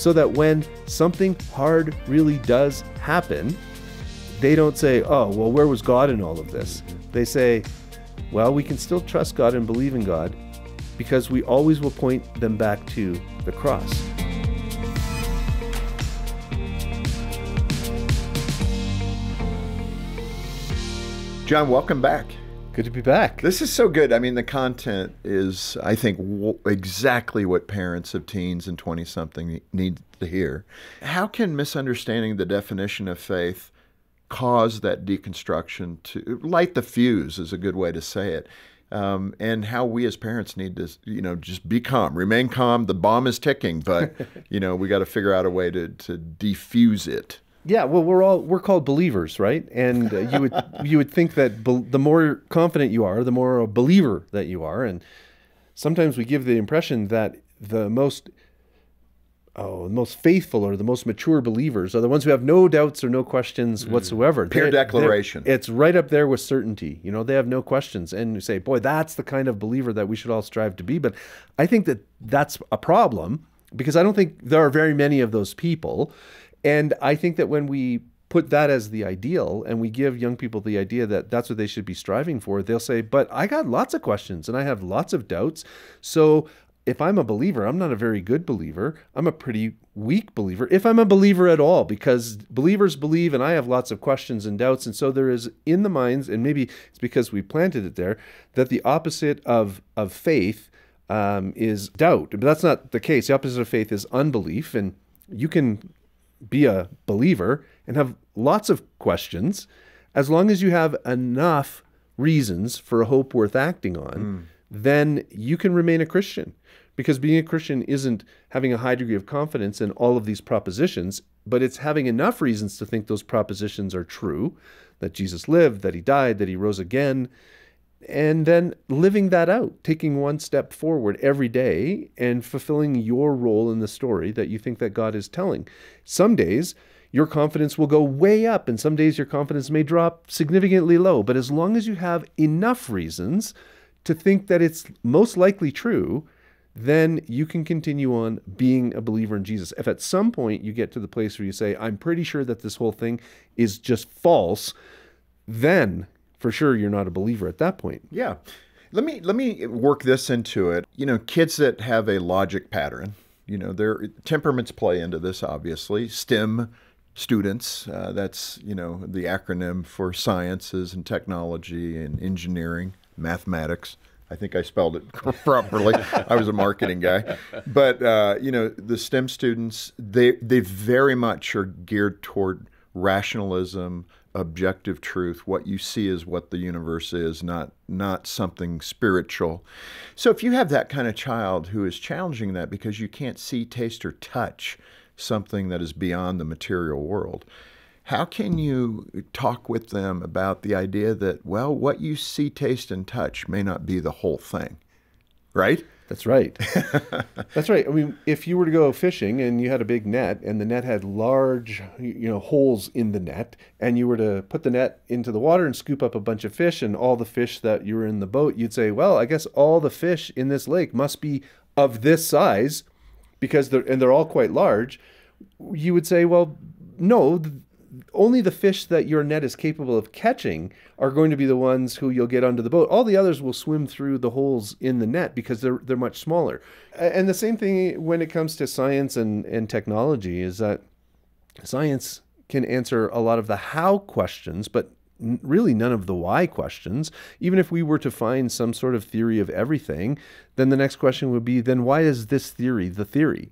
so that when something hard really does happen, they don't say, oh, well, where was God in all of this? They say, well, we can still trust God and believe in God because we always will point them back to the cross. John, welcome back. Good to be back. This is so good. I mean, the content is, I think, exactly what parents of teens and 20 something need to hear. How can misunderstanding the definition of faith cause that deconstruction to light the fuse, is a good way to say it? Um, and how we as parents need to, you know, just be calm, remain calm. The bomb is ticking, but, you know, we got to figure out a way to, to defuse it. Yeah, well, we're all we're called believers, right? And uh, you would you would think that the more confident you are, the more a believer that you are, and sometimes we give the impression that the most oh the most faithful or the most mature believers are the ones who have no doubts or no questions mm. whatsoever. Pure they're, declaration. They're, it's right up there with certainty. You know, they have no questions, and you say, boy, that's the kind of believer that we should all strive to be. But I think that that's a problem because I don't think there are very many of those people. And I think that when we put that as the ideal and we give young people the idea that that's what they should be striving for, they'll say, But I got lots of questions and I have lots of doubts. So if I'm a believer, I'm not a very good believer. I'm a pretty weak believer, if I'm a believer at all, because believers believe and I have lots of questions and doubts. And so there is in the minds, and maybe it's because we planted it there, that the opposite of, of faith um, is doubt. But that's not the case. The opposite of faith is unbelief. And you can be a believer and have lots of questions as long as you have enough reasons for a hope worth acting on mm. then you can remain a christian because being a christian isn't having a high degree of confidence in all of these propositions but it's having enough reasons to think those propositions are true that jesus lived that he died that he rose again and then living that out, taking one step forward every day and fulfilling your role in the story that you think that God is telling. Some days your confidence will go way up and some days your confidence may drop significantly low, but as long as you have enough reasons to think that it's most likely true, then you can continue on being a believer in Jesus. If at some point you get to the place where you say, I'm pretty sure that this whole thing is just false, then for sure you're not a believer at that point. Yeah. Let me let me work this into it. You know, kids that have a logic pattern, you know, their temperaments play into this obviously. STEM students, uh, that's, you know, the acronym for sciences and technology and engineering, mathematics. I think I spelled it properly. I was a marketing guy, but uh, you know the STEM students they they very much are geared toward rationalism, objective truth. What you see is what the universe is, not not something spiritual. So if you have that kind of child who is challenging that because you can't see, taste, or touch something that is beyond the material world, how can you talk with them about the idea that, well, what you see, taste, and touch may not be the whole thing, right? That's right. That's right. I mean, if you were to go fishing and you had a big net and the net had large, you know, holes in the net, and you were to put the net into the water and scoop up a bunch of fish and all the fish that you were in the boat, you'd say, well, I guess all the fish in this lake must be of this size because they're and they're all quite large. You would say, well, no, only the fish that your net is capable of catching are going to be the ones who you'll get onto the boat. All the others will swim through the holes in the net because they're they're much smaller. And the same thing when it comes to science and, and technology is that science can answer a lot of the how questions, but really none of the why questions. Even if we were to find some sort of theory of everything, then the next question would be then why is this theory the theory?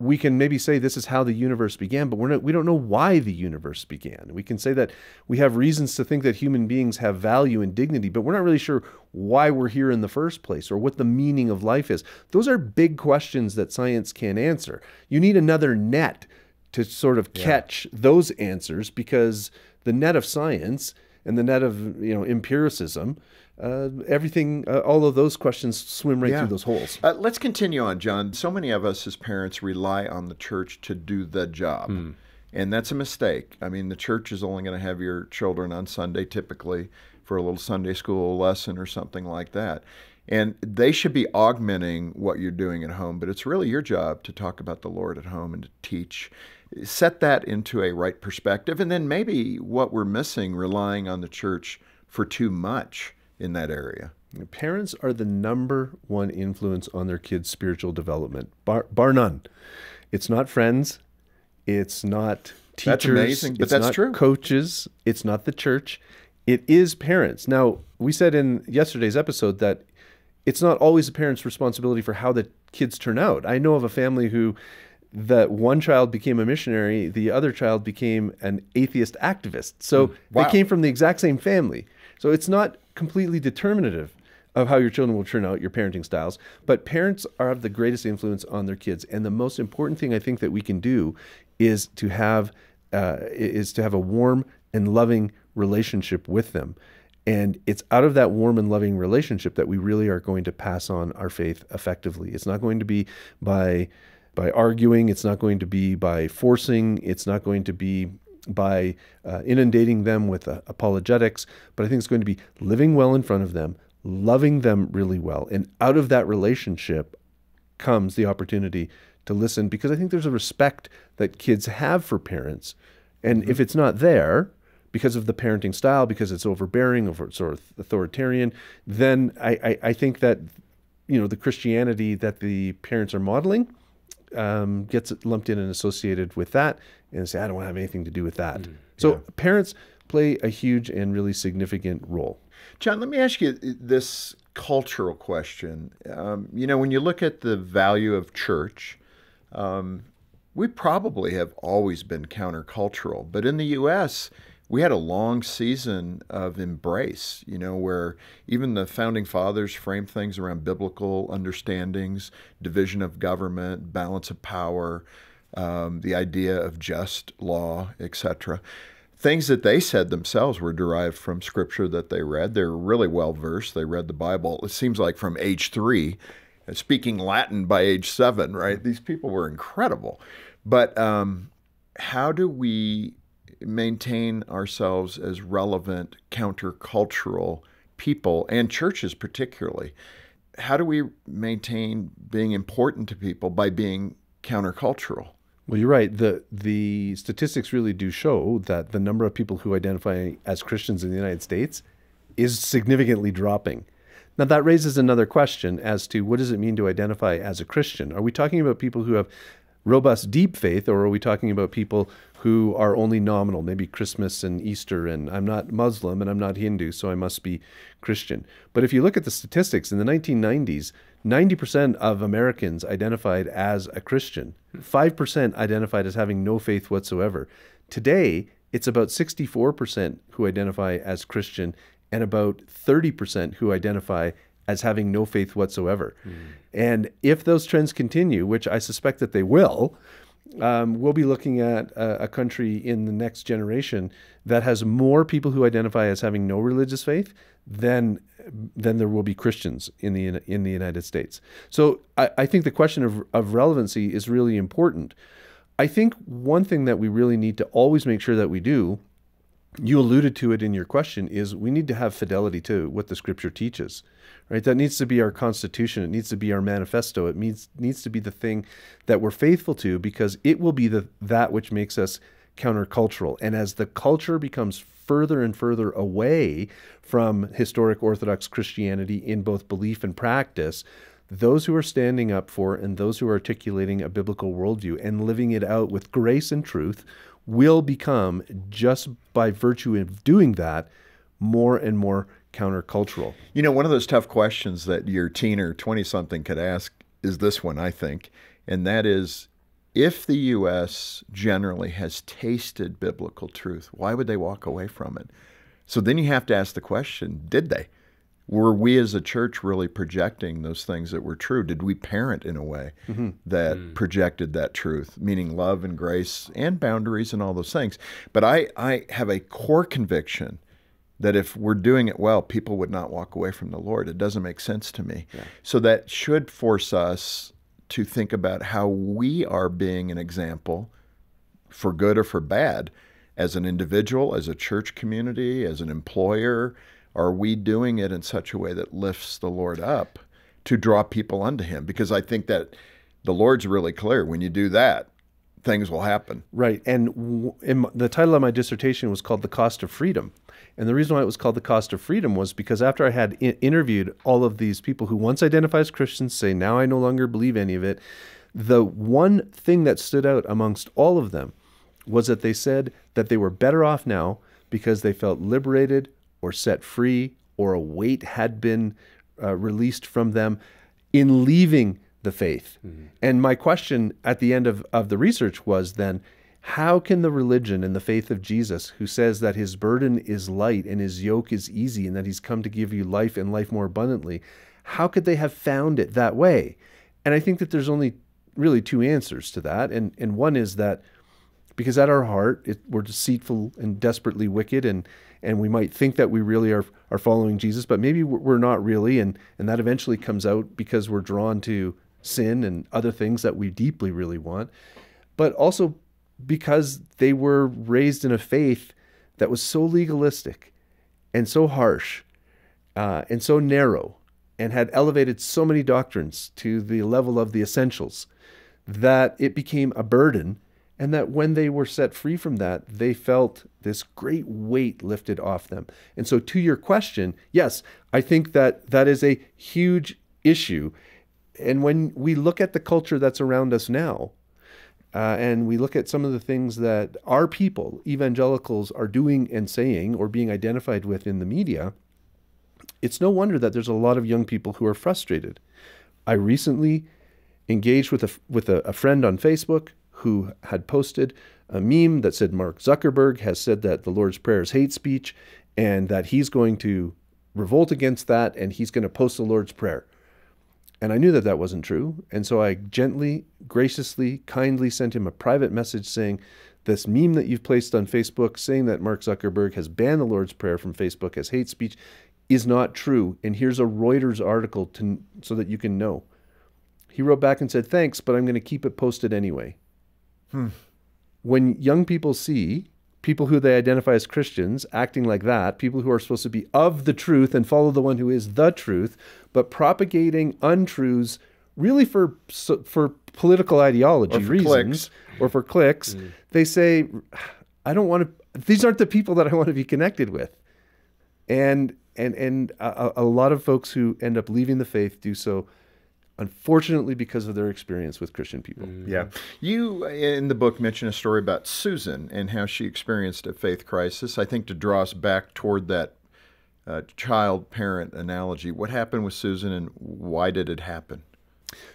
We can maybe say this is how the universe began, but we're not, we don't know why the universe began. We can say that we have reasons to think that human beings have value and dignity, but we're not really sure why we're here in the first place or what the meaning of life is. Those are big questions that science can't answer. You need another net to sort of catch yeah. those answers because the net of science and the net of you know empiricism uh, everything, uh, all of those questions swim right yeah. through those holes. Uh, let's continue on, John. So many of us as parents rely on the church to do the job. Hmm. And that's a mistake. I mean, the church is only going to have your children on Sunday typically for a little Sunday school lesson or something like that. And they should be augmenting what you're doing at home, but it's really your job to talk about the Lord at home and to teach. Set that into a right perspective. And then maybe what we're missing, relying on the church for too much in that area. Parents are the number one influence on their kids' spiritual development, bar, bar none. It's not friends. It's not teachers. That's amazing, but it's that's not true. Coaches. It's not the church. It is parents. Now, we said in yesterday's episode that it's not always a parent's responsibility for how the kids turn out. I know of a family who that one child became a missionary, the other child became an atheist activist. So Wow. they came from the exact same family. So it's not completely determinative of how your children will turn out, your parenting styles. But parents are of the greatest influence on their kids, and the most important thing I think that we can do is to have uh, is to have a warm and loving relationship with them. And it's out of that warm and loving relationship that we really are going to pass on our faith effectively. It's not going to be by by arguing. It's not going to be by forcing. It's not going to be by uh, inundating them with uh, apologetics. But I think it's going to be living well in front of them, loving them really well, and out of that relationship comes the opportunity to listen because I think there's a respect that kids have for parents. And if it's not there because of the parenting style, because it's overbearing or sort of authoritarian, then I, I, I think that you know the Christianity that the parents are modeling um, gets lumped in and associated with that, and say I don't want to have anything to do with that. so parents play a huge and really significant role. John, let me ask you this cultural question. Um, you know, when you look at the value of church, um, we probably have always been countercultural, but in the U.S., we had a long season of embrace, you know, where even the founding fathers framed things around biblical understandings, division of government, balance of power, um, the idea of just law, etc things that they said themselves were derived from scripture that they read. They're really well versed. They read the Bible, it seems like from age three, and speaking Latin by age seven, right? These people were incredible. But um, how do we maintain ourselves as relevant, countercultural people and churches, particularly? How do we maintain being important to people by being countercultural? Well, you're right. The the statistics really do show that the number of people who identify as Christians in the United States is significantly dropping. Now that raises another question as to what does it mean to identify as a Christian? Are we talking about people who have robust deep faith or are we talking about people who are only nominal, maybe Christmas and Easter and I'm not Muslim and I'm not Hindu, so I must be Christian. But if you look at the statistics in the 1990s, 90% of Americans identified as a Christian, 5% identified as having no faith whatsoever. Today, it's about 64% who identify as Christian and about 30% who identify as having no faith whatsoever. And if those trends continue, which I suspect that they will, um, we'll be looking at a, a country in the next generation that has more people who identify as having no religious faith than than there will be Christians in the in the United States. So I, I think the question of, of relevancy is really important. I think one thing that we really need to always make sure that we do, you alluded to it in your question, is we need to have fidelity to what the Scripture teaches. Right, that needs to be our constitution. It needs to be our manifesto. It needs needs to be the thing that we're faithful to because it will be the that which makes us countercultural. And as the culture becomes further and further away from historic Orthodox Christianity in both belief and practice, those who are standing up for and those who are articulating a biblical worldview and living it out with grace and truth will become, just by virtue of doing that, more and more countercultural. You know, one of those tough questions that your teen or 20 something could ask is this one, I think, and that is if the U.S. generally has tasted biblical truth, why would they walk away from it? So then you have to ask the question did they? Were we as a church really projecting those things that were true? Did we parent in a way mm-hmm. that mm. projected that truth, meaning love and grace and boundaries and all those things? But I, I have a core conviction that if we're doing it well, people would not walk away from the Lord. It doesn't make sense to me. So that should force us to think about how we are being an example for good or for bad as an individual, as a church community, as an employer, are we doing it in such a way that lifts the Lord up to draw people unto Him? Because I think that the Lord's really clear. When you do that, things will happen. Right. And w- the title of my dissertation was called The Cost of Freedom. And the reason why it was called The Cost of Freedom was because after I had I- interviewed all of these people who once identified as Christians, say, now I no longer believe any of it, the one thing that stood out amongst all of them was that they said that they were better off now because they felt liberated or set free or a weight had been uh, released from them in leaving the faith. Mm-hmm. And my question at the end of, of the research was then, how can the religion and the faith of Jesus, who says that his burden is light and his yoke is easy and that he's come to give you life and life more abundantly, how could they have found it that way? And I think that there's only really two answers to that. And, and one is that because at our heart, it, we're deceitful and desperately wicked, and, and we might think that we really are, are following Jesus, but maybe we're not really. And, and that eventually comes out because we're drawn to sin and other things that we deeply really want, but also because they were raised in a faith that was so legalistic and so harsh uh, and so narrow and had elevated so many doctrines to the level of the essentials that it became a burden and that when they were set free from that they felt this great weight lifted off them and so to your question yes i think that that is a huge issue and when we look at the culture that's around us now, uh, and we look at some of the things that our people, evangelicals, are doing and saying or being identified with in the media, it's no wonder that there's a lot of young people who are frustrated. I recently engaged with a with a, a friend on Facebook who had posted a meme that said Mark Zuckerberg has said that the Lord's Prayer is hate speech and that he's going to revolt against that and he's going to post the Lord's Prayer. And I knew that that wasn't true. And so I gently, graciously, kindly sent him a private message saying, This meme that you've placed on Facebook saying that Mark Zuckerberg has banned the Lord's Prayer from Facebook as hate speech is not true. And here's a Reuters article to, so that you can know. He wrote back and said, Thanks, but I'm going to keep it posted anyway. Hmm. When young people see people who they identify as Christians acting like that, people who are supposed to be of the truth and follow the one who is the truth, but propagating untruths really for for political ideology or for reasons clicks. or for clicks. Mm. They say, I don't want to. These aren't the people that I want to be connected with, and and and a, a lot of folks who end up leaving the faith do so unfortunately because of their experience with Christian people. Mm-hmm. Yeah. You in the book mention a story about Susan and how she experienced a faith crisis. I think to draw us back toward that uh, child parent analogy. What happened with Susan and why did it happen?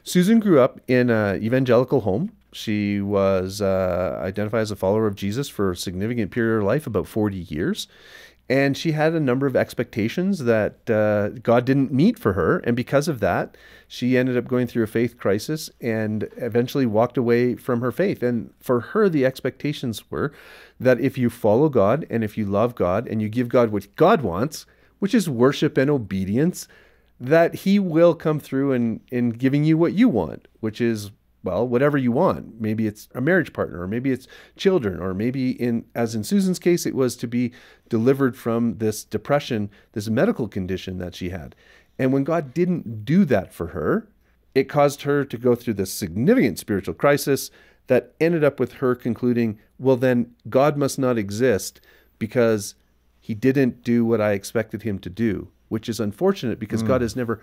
Susan grew up in an evangelical home. She was uh, identified as a follower of Jesus for a significant period of life, about 40 years. And she had a number of expectations that uh, God didn't meet for her. And because of that, she ended up going through a faith crisis and eventually walked away from her faith. And for her, the expectations were that if you follow God and if you love God and you give God what God wants, which is worship and obedience, that he will come through and in giving you what you want, which is well, whatever you want. Maybe it's a marriage partner, or maybe it's children, or maybe in as in Susan's case, it was to be delivered from this depression, this medical condition that she had. And when God didn't do that for her, it caused her to go through this significant spiritual crisis that ended up with her concluding, well, then God must not exist because he didn't do what I expected him to do, which is unfortunate because mm. God has never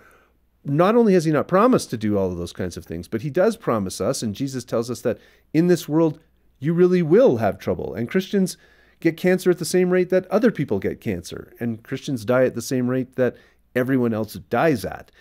not only has he not promised to do all of those kinds of things, but he does promise us, and Jesus tells us that in this world you really will have trouble. And Christians get cancer at the same rate that other people get cancer, and Christians die at the same rate that everyone else dies at.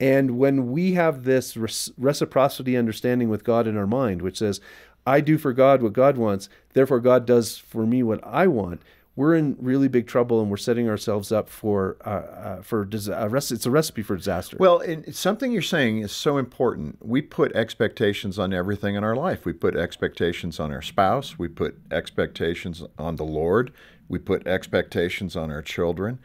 And when we have this reciprocity understanding with God in our mind, which says, I do for God what God wants, therefore God does for me what I want, we're in really big trouble and we're setting ourselves up for uh, uh, for a rest, it's a recipe for disaster. Well, something you're saying is so important. We put expectations on everything in our life. We put expectations on our spouse. We put expectations on the Lord. We put expectations on our children.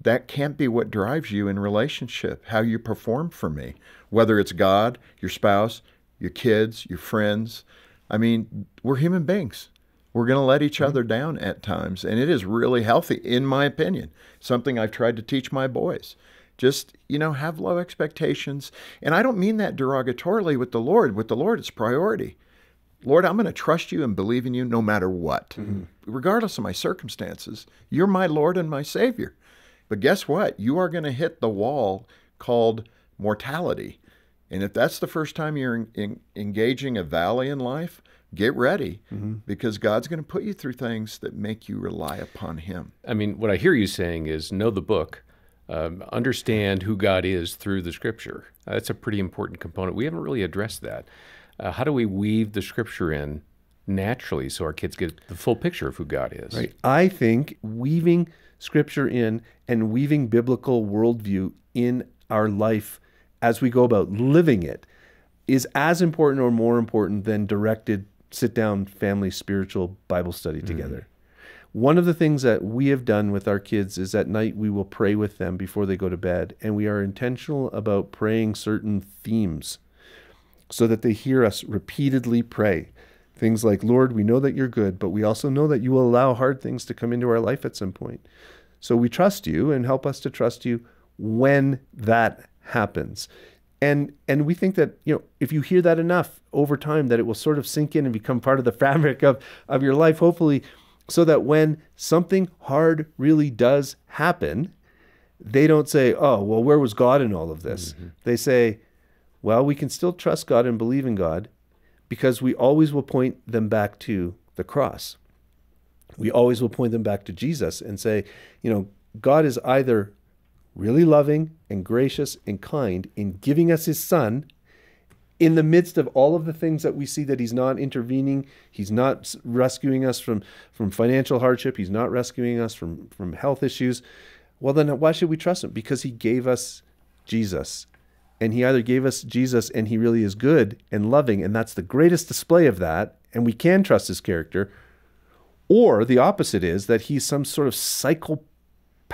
That can't be what drives you in relationship. How you perform for me, whether it's God, your spouse, your kids, your friends. I mean, we're human beings We're going to let each other down at times, and it is really healthy, in my opinion. Something I've tried to teach my boys. Just, you know, have low expectations. And I don't mean that derogatorily with the Lord. With the Lord, it's priority. Lord, I'm going to trust you and believe in you no matter what, mm-hmm. regardless of my circumstances. You're my Lord and my Savior. But guess what? You are going to hit the wall called mortality. And if that's the first time you're in, in, engaging a valley in life, get ready mm-hmm. because God's going to put you through things that make you rely upon Him. I mean, what I hear you saying is know the book, um, understand who God is through the Scripture. That's a pretty important component. We haven't really addressed that. Uh, how do we weave the Scripture in naturally so our kids get the full picture of who God is? Right. I think weaving Scripture in and weaving biblical worldview in our life as we go about living it is as important or more important than directed sit down family spiritual Bible study mm-hmm. together. Mm. One of the things that we have done with our kids is at night we will pray with them before they go to bed, and we are intentional about praying certain themes so that they hear us repeatedly pray. Things like, Lord, we know that you're good, but we also know that you will allow hard things to come into our life at some point. So we trust you and help us to trust you when that happens. And and we think that, you know, if you hear that enough over time that it will sort of sink in and become part of the fabric of, of your life, hopefully, so that when something hard really does happen, they don't say, Oh, well, where was God in all of this? Mm-hmm. They say, Well, we can still trust God and believe in God because we always will point them back to the cross. We always will point them back to Jesus and say, you know, God is either really loving and gracious and kind in giving us his son in the midst of all of the things that we see that he's not intervening he's not rescuing us from from financial hardship he's not rescuing us from from health issues well then why should we trust him? Because he gave us jesus. And he either gave us jesus and he really is good and loving and that's the greatest display of that and we can trust his character or the opposite is that he's some sort of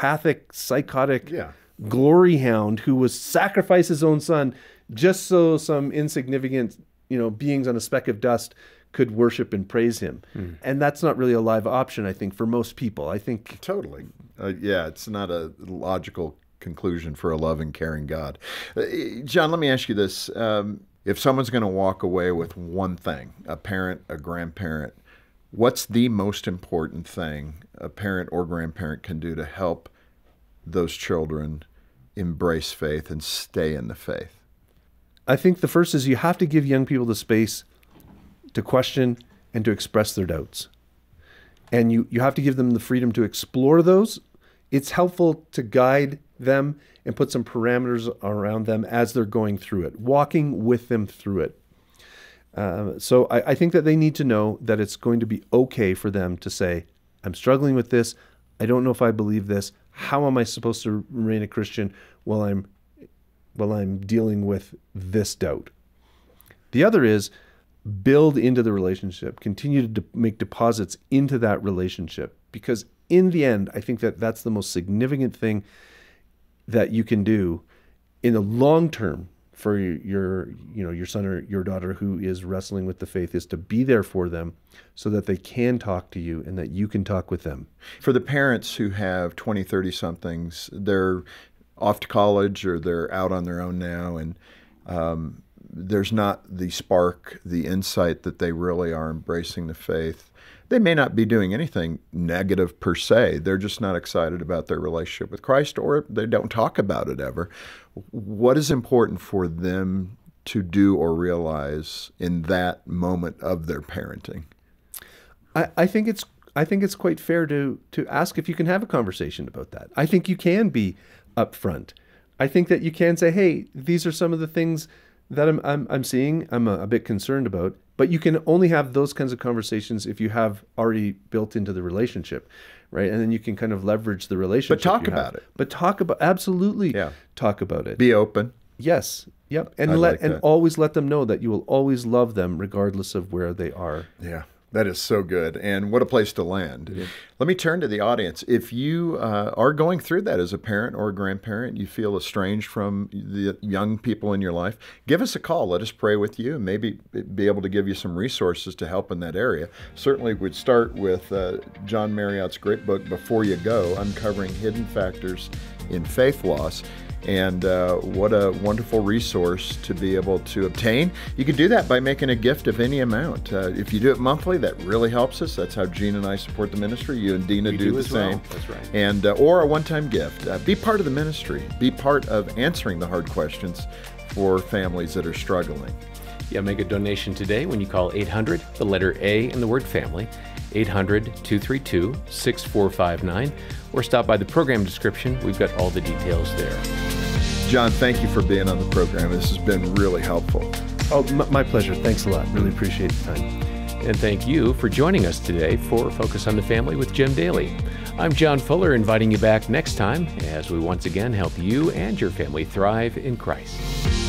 psychopathic psychotic yeah glory hound who was sacrifice his own son just so some insignificant, you know, beings on a speck of dust could worship and praise him. Mm. And that's not really a live option, I think, for most people. I think totally. Uh, yeah, it's not a logical conclusion for a loving, caring God. Uh, John, let me ask you this: um, If someone's going to walk away with one thing, a parent, a grandparent, what's the most important thing a parent or grandparent can do to help those children embrace faith and stay in the faith? I think the first is you have to give young people the space to question and to express their doubts. And you, you have to give them the freedom to explore those. It's helpful to guide them and put some parameters around them as they're going through it, walking with them through it. Uh, so I, I think that they need to know that it's going to be okay for them to say, I'm struggling with this. I don't know if I believe this. How am I supposed to remain a Christian while I'm while I'm dealing with this doubt. The other is build into the relationship, continue to de- make deposits into that relationship because in the end, I think that that's the most significant thing that you can do in the long term for your you know your son or your daughter who is wrestling with the faith is to be there for them so that they can talk to you and that you can talk with them for the parents who have 20 30 somethings they're off to college or they're out on their own now, and um, there's not the spark, the insight that they really are embracing the faith. They may not be doing anything negative per se. They're just not excited about their relationship with Christ, or they don't talk about it ever. What is important for them to do or realize in that moment of their parenting? I, I think it's I think it's quite fair to to ask if you can have a conversation about that. I think you can be upfront. I think that you can say, hey, these are some of the things that I'm, I'm, I'm seeing, I'm a, a, bit concerned about. But you can only have those kinds of conversations if you have already built into the relationship, right? And then you can kind of leverage the relationship. But talk about it. But talk about absolutely. Yeah. Talk about it. Be open. Yes. Yep. And I let like and always let them know that you will always love them regardless of where they are. Yeah. That is so good. And what a place to land. Yeah. Let me turn to the audience. If you uh, are going through that as a parent or a grandparent, you feel estranged from the young people in your life, give us a call. Let us pray with you and maybe be able to give you some resources to help in that area. Certainly, we'd start with uh, John Marriott's great book, Before You Go Uncovering Hidden Factors in Faith Loss and uh, what a wonderful resource to be able to obtain. You can do that by making a gift of any amount. Uh, if you do it monthly, that really helps us. That's how Jean and I support the ministry. You and Dena do, do, the same. Well. That's right. And uh, or a one-time gift. Uh, be part of the ministry. Be part of answering the hard questions for families that are struggling. Yeah, make a donation today when you call 800, the letter A, and the word family. 800 232 6459, or stop by the program description. We've got all the details there. John, thank you for being on the program. This has been really helpful. Oh, my pleasure. Thanks a lot. Really appreciate the time. And thank you for joining us today for Focus on the Family with Jim Daly. I'm John Fuller, inviting you back next time as we once again help you and your family thrive in Christ.